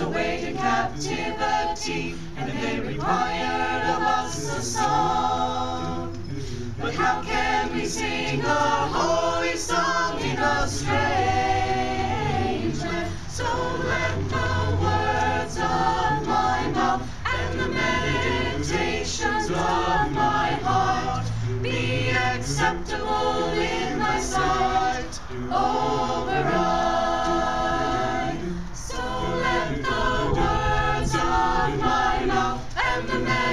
away to captivity, and they required of us a song. But how can we sing a holy song in a strange land? So let the words of my mouth and the meditations of my heart be acceptable in thy sight, over the man.